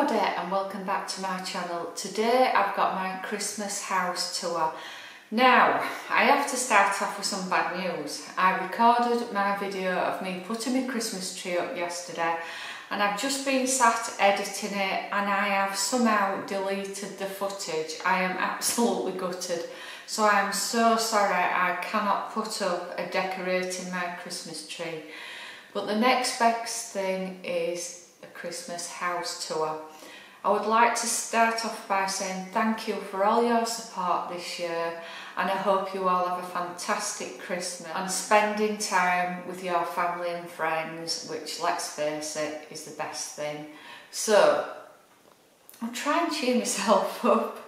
everybody and welcome back to my channel. Today I've got my Christmas house tour. Now, I have to start off with some bad news. I recorded my video of me putting my Christmas tree up yesterday and I've just been sat editing it and I have somehow deleted the footage. I am absolutely gutted. So I'm so sorry I cannot put up a decorating my Christmas tree. But the next best thing is Christmas house tour. I would like to start off by saying thank you for all your support this year and I hope you all have a fantastic Christmas and spending time with your family and friends which let's face it is the best thing. So I'll try and cheer myself up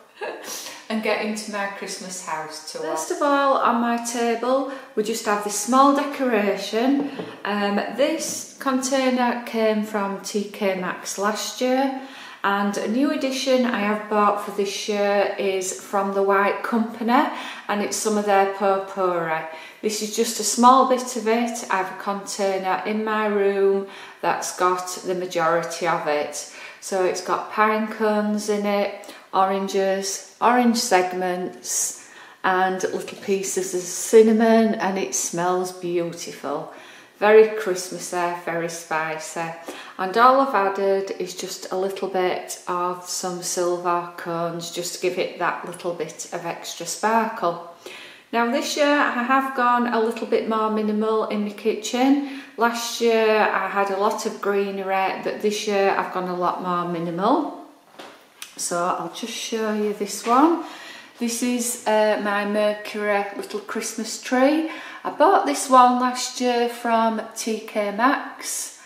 and get into my Christmas house tour. First of all on my table we just have this small decoration. Um, this container came from TK Maxx last year and a new edition I have bought for this year is from the White Company and it's some of their potpourri. This is just a small bit of it. I have a container in my room that's got the majority of it. So it's got pine cones in it, oranges, orange segments and little pieces of cinnamon and it smells beautiful very Christmassy, very spicy. And all I've added is just a little bit of some silver cones, just to give it that little bit of extra sparkle. Now this year I have gone a little bit more minimal in the kitchen. Last year I had a lot of greenery, but this year I've gone a lot more minimal. So I'll just show you this one. This is uh, my Mercury little Christmas tree. I bought this one last year from TK Maxx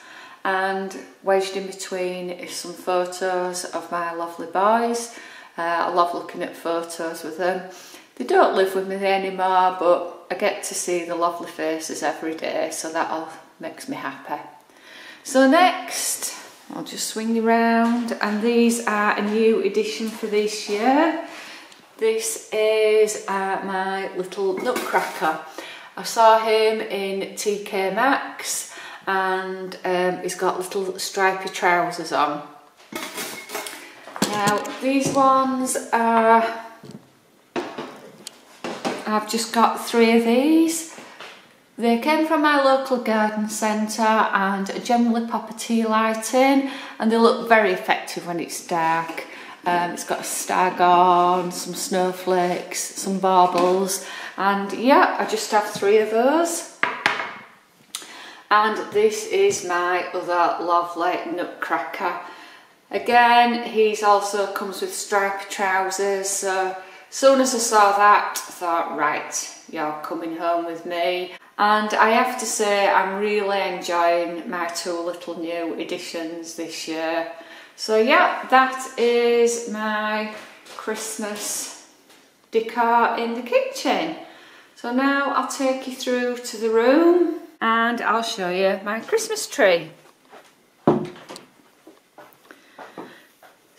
and wedged in between is some photos of my lovely boys. Uh, I love looking at photos with them. They don't live with me anymore but I get to see the lovely faces every day so that all makes me happy. So next I'll just swing around and these are a new edition for this year. This is uh, my little nutcracker. I saw him in TK Maxx and um, he's got little stripy trousers on. Now these ones are, I've just got three of these. They came from my local garden centre and generally pop a tea light in and they look very effective when it's dark. Um, it's got a stag on, some snowflakes, some baubles and yeah I just have three of those. And this is my other lovely nutcracker. Again he's also comes with striped trousers so soon as I saw that I thought right you're coming home with me and I have to say I'm really enjoying my two little new editions this year so yeah that is my Christmas decor in the kitchen so now I'll take you through to the room and I'll show you my Christmas tree.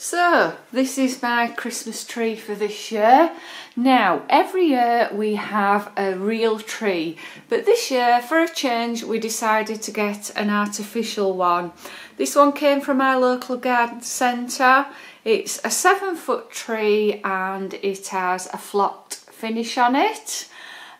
So this is my Christmas tree for this year. Now every year we have a real tree but this year for a change we decided to get an artificial one. This one came from our local garden centre. It's a seven foot tree and it has a flocked finish on it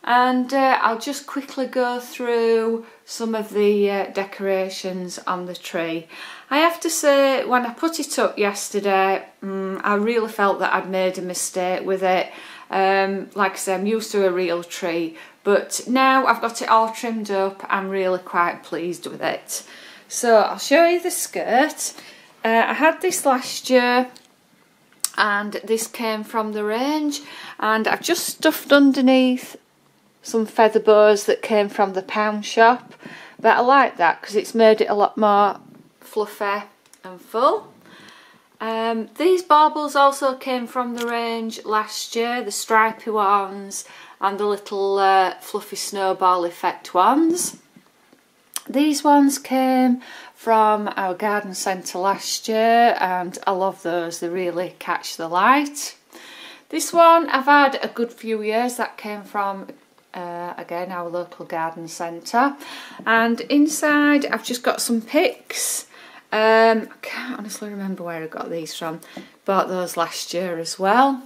and uh, I'll just quickly go through some of the uh, decorations on the tree. I have to say when I put it up yesterday um, I really felt that I'd made a mistake with it. Um, like I say I'm used to a real tree but now I've got it all trimmed up I'm really quite pleased with it. So I'll show you the skirt. Uh, I had this last year and this came from the range and I've just stuffed underneath some feather bows that came from the pound shop but I like that because it's made it a lot more fluffy and full. Um, these baubles also came from the range last year, the stripy ones and the little uh, fluffy snowball effect ones. These ones came from our garden centre last year and I love those, they really catch the light. This one I've had a good few years, that came from uh, again our local garden centre and inside I've just got some picks Um, I can't honestly remember where I got these from. Bought those last year as well.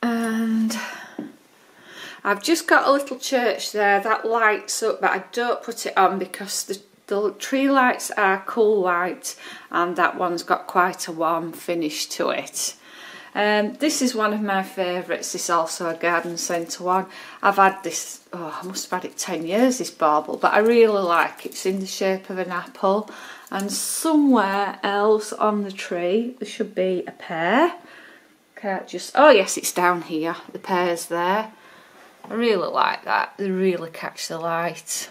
And I've just got a little church there that lights up but I don't put it on because the, the tree lights are cool white and that one's got quite a warm finish to it. Um, this is one of my favourites. This is also a garden centre one. I've had this, oh, I must have had it 10 years, this bauble, but I really like it. It's in the shape of an apple. And somewhere else on the tree, there should be a pear. Can't just, oh yes, it's down here. The pear's there. I really like that. They really catch the light.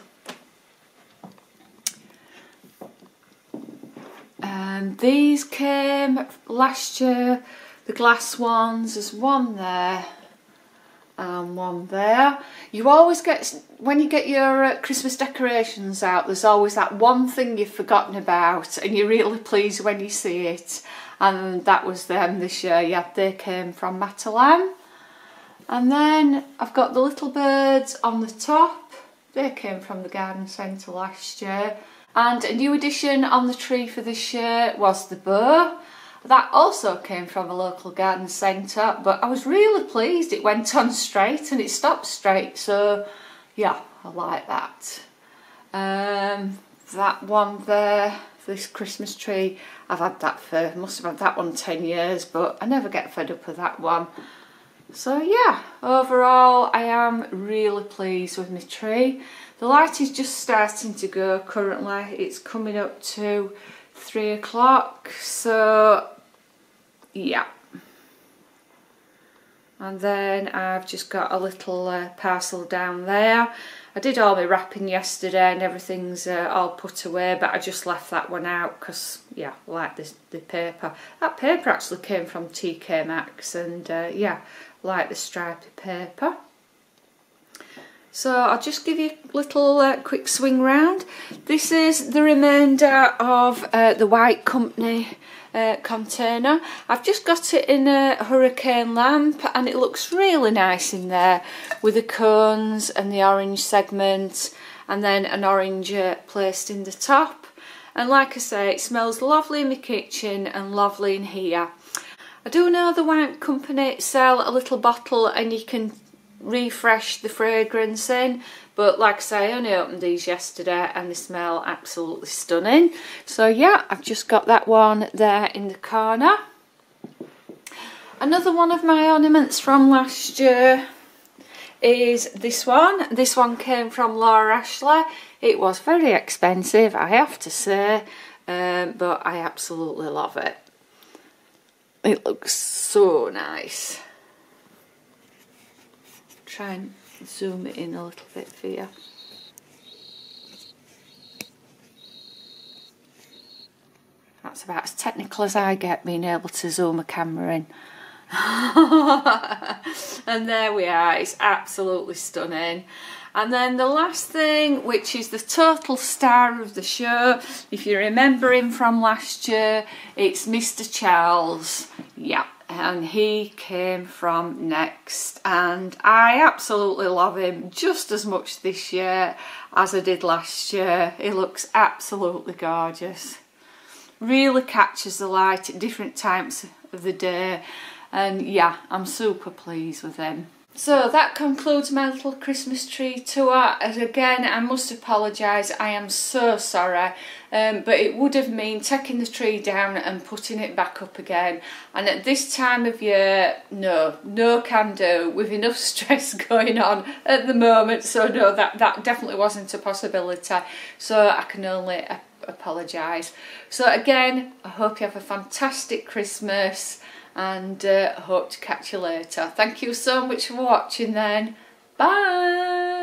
And these came last year the glass ones, there's one there and one there. You always get, when you get your uh, Christmas decorations out, there's always that one thing you've forgotten about and you're really pleased when you see it. And that was them this year, yeah, they came from Matalan. And then I've got the little birds on the top. They came from the garden centre last year. And a new addition on the tree for this year was the bow. That also came from a local garden centre, but I was really pleased it went on straight and it stopped straight, so yeah, I like that. Um, that one there, this Christmas tree, I've had that for, must have had that one 10 years, but I never get fed up with that one. So yeah, overall I am really pleased with my tree. The light is just starting to go currently, it's coming up to three o'clock so yeah. And then I've just got a little uh, parcel down there. I did all my wrapping yesterday and everything's uh, all put away but I just left that one out because yeah I like this, the paper. That paper actually came from TK Maxx and uh, yeah like the stripy paper so I'll just give you a little uh, quick swing round. This is the remainder of uh, the White Company uh, container. I've just got it in a hurricane lamp and it looks really nice in there with the cones and the orange segment and then an orange uh, placed in the top. And like I say, it smells lovely in my kitchen and lovely in here. I do know the White Company sell a little bottle and you can refresh the fragrance in. But like I say I only opened these yesterday and they smell absolutely stunning. So yeah I've just got that one there in the corner. Another one of my ornaments from last year is this one. This one came from Laura Ashley. It was very expensive I have to say um, but I absolutely love it. It looks so nice try and zoom it in a little bit for you. That's about as technical as I get being able to zoom a camera in. and there we are, it's absolutely stunning. And then the last thing, which is the total star of the show, if you remember him from last year, it's Mr. Charles. Yeah, and he came from Next and I absolutely love him just as much this year as I did last year. He looks absolutely gorgeous. Really catches the light at different times of the day and yeah, I'm super pleased with him. So that concludes my little Christmas tree tour. And again, I must apologise, I am so sorry. Um, but it would have meant taking the tree down and putting it back up again. And at this time of year, no, no can do, with enough stress going on at the moment. So no, that, that definitely wasn't a possibility. So I can only apologise. So again, I hope you have a fantastic Christmas and uh, hope to catch you later. Thank you so much for watching then. Bye!